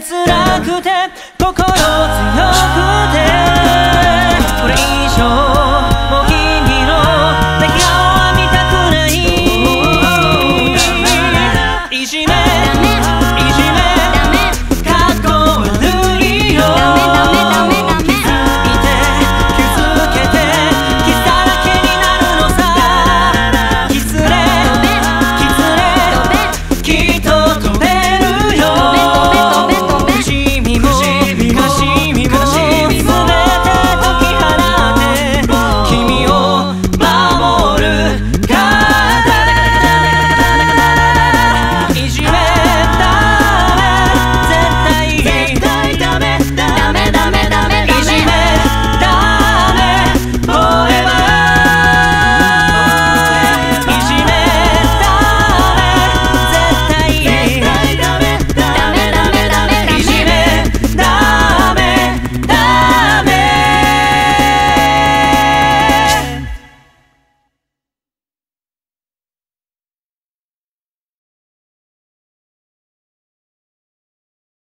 切なくて心強くて。これ以上